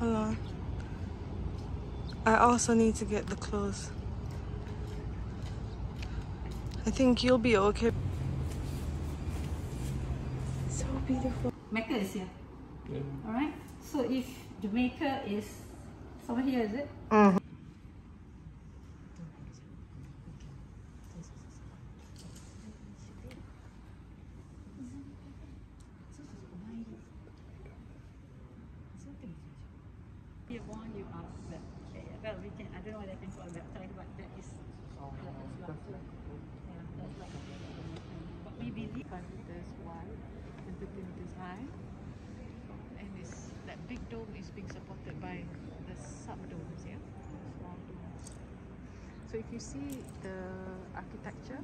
Hold on. I also need to get the clothes. I think you'll be okay. So beautiful. Mecca is here. Yeah. Alright? So if the Mecca is somewhere here, is it? Mhm. You want you are well, okay, well we can I don't know whether I call that time, but that is that is what yeah, that's like but we believe meters wide and 50 meters high. And this that big dome is being supported by the subdomes, yeah? Small domes. So if you see the architecture,